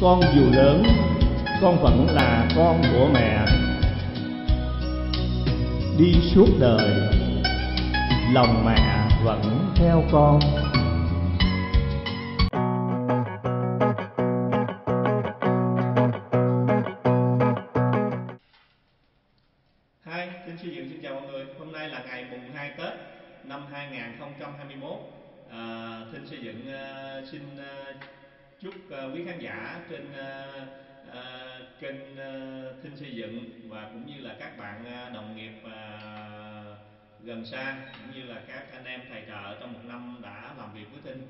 con dù lớn con vẫn là con của mẹ đi suốt đời lòng mẹ vẫn theo con Hi, xin xây dựng xin chào mọi người. Hôm nay là ngày mùng 2 Tết năm 2021. À, Thinh xây dựng à, xin à, chúc ờ, quý khán giả trên ờ, ờ, kênh Thinh xây dựng và cũng như là các bạn đồng nghiệp gần xa, cũng như là các anh em thầy trợ trong một năm đã làm việc với Thinh.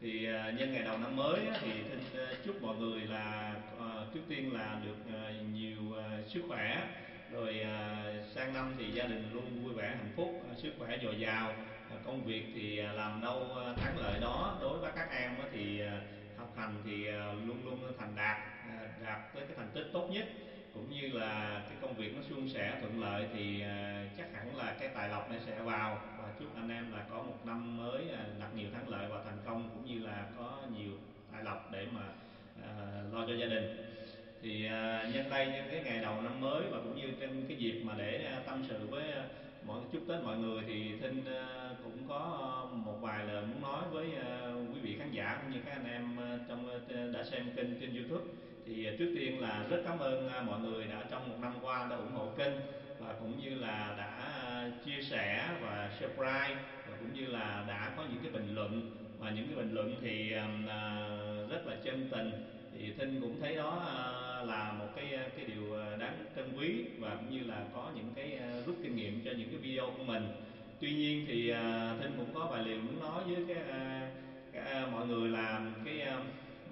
Thì nhân ngày đầu năm mới thì Thinh chúc mọi người là trước tiên là được nhiều sức khỏe, rồi sang năm thì gia đình luôn vui vẻ, hạnh phúc sức khỏe dồi dào. Công việc thì làm đâu thắng lợi đó. Đối với các em thì học hành thì ờ, luôn luôn thành đạt ờ, đạt tới cái thành tích tốt nhất. Cũng như là cái công việc nó suôn sẻ thuận lợi thì ờ, chắc hẳn là cái tài lộc nó sẽ vào. Và chúc anh em là có một năm mới đạt nhiều thắng lợi và thành công, cũng như là có nhiều tài lộc để mà lo cho gia đình. Thì nhân đây, nhân cái ngày đầu năm mới và cũng như trên cái dịp mà để tâm sự với mỗi mọi chúc tết mọi người thì thinh ờ, cũng có ờ, một vài lời muốn nói với ờ, quý vị khán giả cũng như các anh em trong đã xem kênh trên youtube. Thì trước tiên là rất cảm ơn mọi người đã trong một năm qua đã ủng hộ kênh và cũng như là đã chia sẻ và subscribe và cũng như là đã có những cái bình luận. Và những cái bình luận thì rất là chân tình. Thì thinh cũng thấy đó là một cái cái điều quý và cũng như là có những cái ờ, rút kinh nghiệm cho những cái video của mình. Tuy nhiên thì ờ, thinh cũng có vài điều muốn nói với cái, ờ, cái mọi người là cái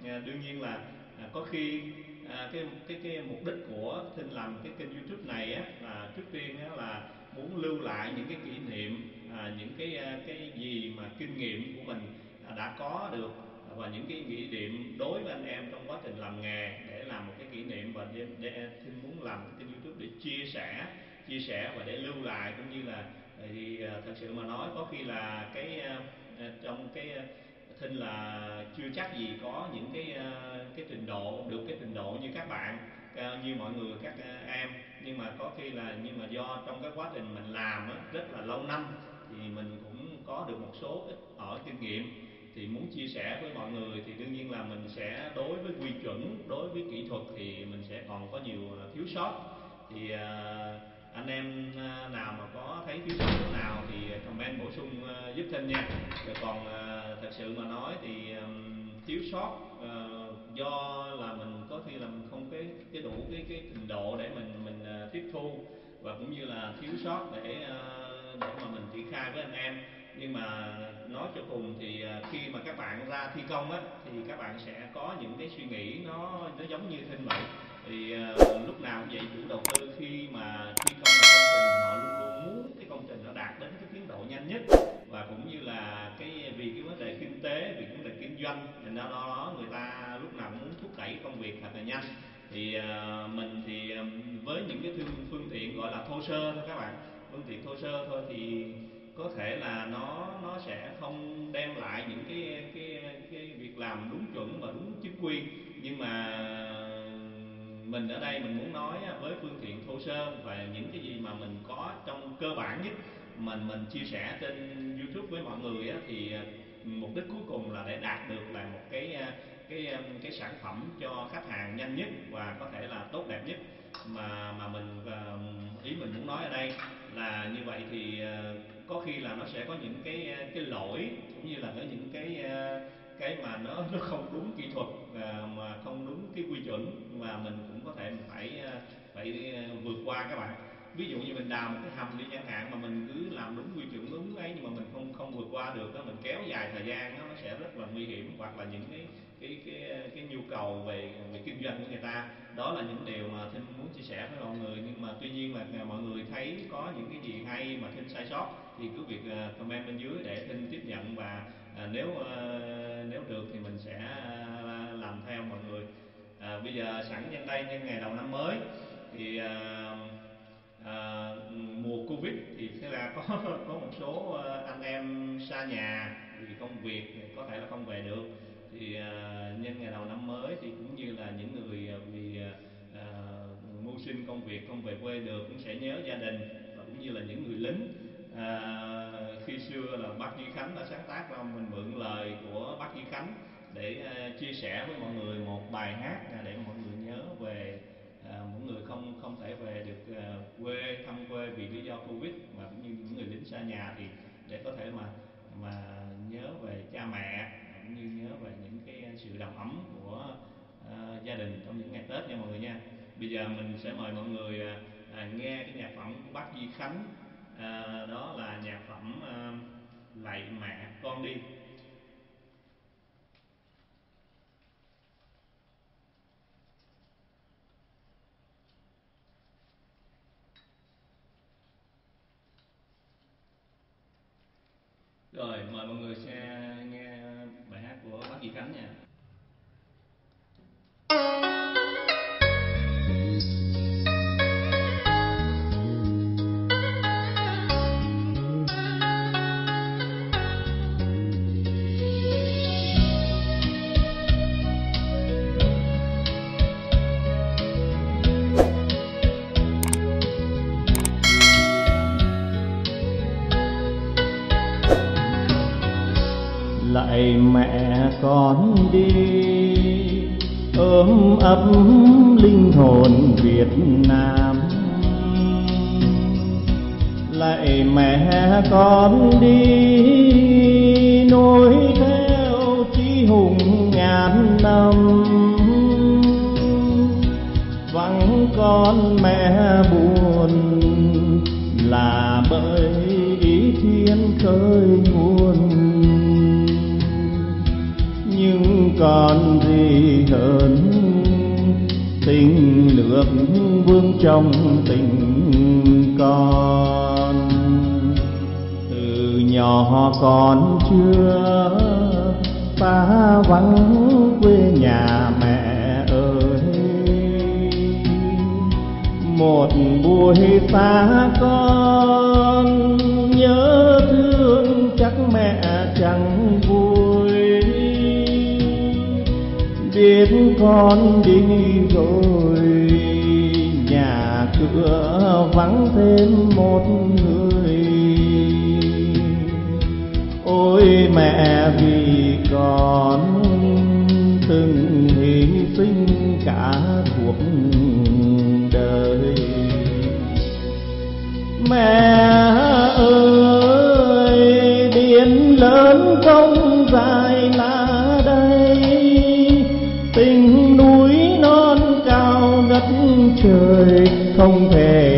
đương nhiên là à, có khi à, cái cái cái mục đích của thinh làm cái kênh youtube này á là trước tiên á là muốn lưu lại những cái kỷ niệm à, những cái cái gì mà kinh nghiệm của mình à, đã có được và những cái kỷ niệm đối với anh em trong quá trình làm nghề để làm một cái kỷ niệm và để, để thinh muốn làm cái kênh youtube để chia sẻ chia sẻ và để lưu lại cũng như là ờ, thì ờ, thật sự mà nói có khi là cái ờ, trong cái thinh là chưa chắc gì có những cái cái trình độ được cái trình độ như các bạn như mọi người các em. Nhưng mà có khi là nhưng mà do trong cái quá trình mình làm á, rất là lâu năm thì mình cũng có được một số ít ở kinh nghiệm. Thì muốn chia sẻ với mọi người thì đương nhiên là mình sẽ đối với quy chuẩn đối với kỹ thuật thì mình sẽ còn có nhiều thiếu sót thì à, anh em à, nào mà có thấy thiếu sót chỗ nào thì comment bổ sung à, giúp thêm nha. Rồi còn thật sự mà nói thì thiếu sót do là mình có khi là mình không cái cái đủ cái cái trình độ để mình mình tiếp thu và cũng như là thiếu sót để để mà mình triển khai với anh em. Nhưng mà nói cho cùng thì khi mà các bạn ra thi công á, thì các bạn sẽ có những cái suy nghĩ nó nó giống như thinh vậy thì uh, lúc nào cũng vậy chủ đầu tư khi mà thi công một công trình họ luôn luôn muốn cái công trình nó đạt đến cái tiến độ nhanh nhất. Và cũng như là cái vì cái vấn đề kinh tế vì cái vấn đề kinh doanh thành ra đó, đó người ta lúc nào cũng muốn thúc đẩy công việc thật là nhanh. Thì uh, mình thì ờ, với những cái phương phương tiện gọi là thô sơ thôi các bạn phương tiện thô sơ thôi thì có thể là nó nó sẽ không đem lại những cái cái cái việc làm đúng chuẩn và đúng chính quy. Nhưng mà mình ở đây mình muốn nói à, với phương tiện thô sơ và những cái gì mà mình có trong cơ bản nhất mình mình chia sẻ trên YouTube với mọi người á, thì à, mục đích cuối cùng là để đạt được là một cái à, cái cái sản phẩm cho khách hàng nhanh nhất và có thể là tốt đẹp nhất mà mà mình ý mình muốn nói ở đây là như vậy thì có khi là nó sẽ có những cái cái lỗi cũng như là có những cái cái mà nó nó không đúng kỹ thuật à, mà không đúng cái quy chuẩn mà mình cũng có thể mình phải à, phải à, vượt qua các bạn. Ví dụ như mình đào một cái hầm đi chẳng hạn mà mình cứ làm đúng quy chuẩn đúng ấy nhưng mà mình không không vượt qua được đó mình kéo dài thời gian đó, nó sẽ rất là nguy hiểm hoặc là những cái cái cái cái nhu cầu về về kinh doanh của người ta. Đó là những điều mà thinh muốn chia sẻ với mọi người. Nhưng mà tuy nhiên là à, mọi người thấy có những cái gì hay mà thinh sai sót thì cứ việc comment bên dưới để thinh tiếp nhận và à, nếu à, nếu được thì mình sẽ à, làm theo mọi người. À, bây giờ sẵn nhân đây nhân ngày đầu năm mới thì à, à, mùa covid thì sẽ là có có một số à, anh em xa nhà vì công việc có thể là không về được. Thì à, nhân ngày đầu năm mới thì cũng như là những người à, vì à, à, mưu sinh công việc không về quê được cũng sẽ nhớ gia đình và cũng như là những người lính à, khi xưa là bác Duy Khánh đã sáng tác ra mình mượn lời của bác Duy Khánh để uh, chia sẻ với mọi người một bài hát uh, để mọi người nhớ về à, uh, mỗi người không không thể về được uh, quê thăm quê vì lý do covid mà cũng như những người lính xa nhà thì để có thể mà mà nhớ về cha mẹ à, cũng như nhớ về những cái sự đầm ấm của uh, gia đình trong những ngày tết nha mọi người nha. Bây giờ mình sẽ mời mọi người uh, nghe cái nhạc phẩm của bác Duy Khánh à, đó là nhạc phẩm con đi. Rồi, mời mọi người sẽ nghe bài hát của bác Duy Khánh nha. Lạy mẹ con đi. Ôm ấp linh hồn Việt Nam. Lạy mẹ con đi, nối theo chí hùng ngàn năm. Vắng con mẹ buồn là bởi ý thiên khơi còn gì hơn tình nước vương trong tình con. Từ nhỏ con chưa ta vắng quê nhà mẹ ơi. Một buổi xa con nhớ thương chắc mẹ chẳng vui biết con đi rồi. Nhà cửa vắng thêm một người. Ôi mẹ vì con từng hy sinh cả cuộc đời. Mẹ trời không thể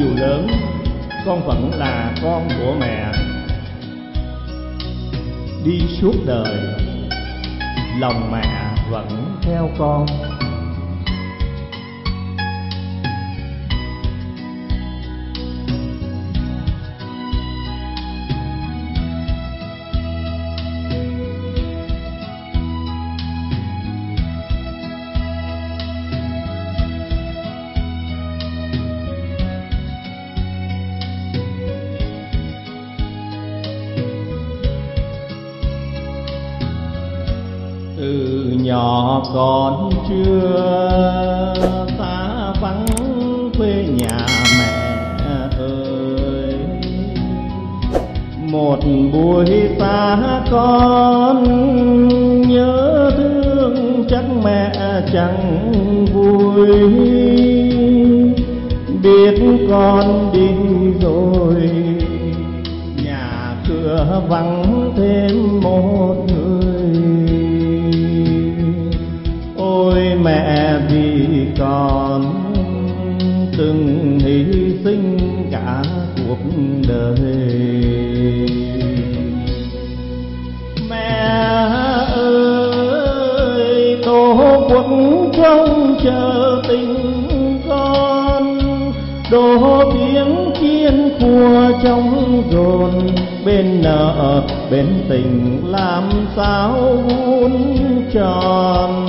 dù lớn, con vẫn là con của mẹ. Đi suốt đời, lòng mẹ vẫn theo con. Từ nhỏ con chưa xa vắng quê nhà mẹ ơi. Một buổi xa con nhớ thương chắc mẹ chẳng vui. Biết con đi rồi, nhà cửa vắng thêm một chờ tình con. Đổ tiếng chiên khua trong dồn, bên nợ, bên tình làm sao vun tròn.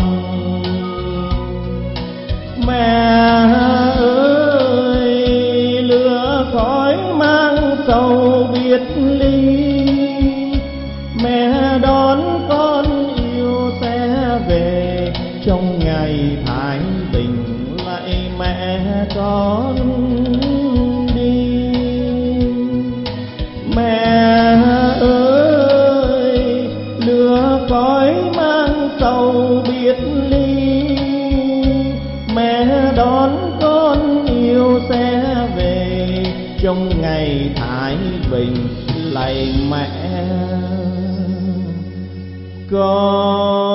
God.